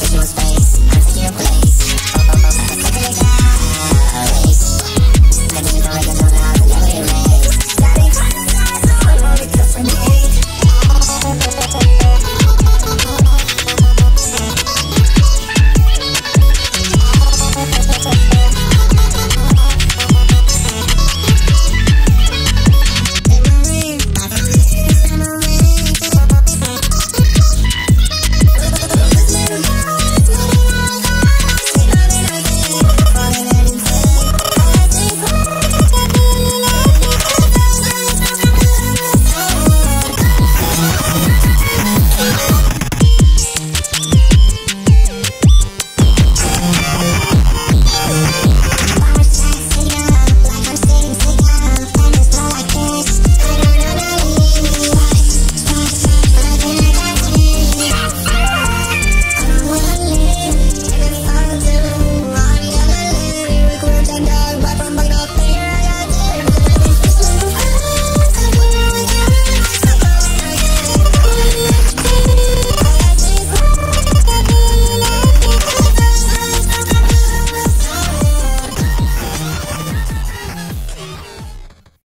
Cause was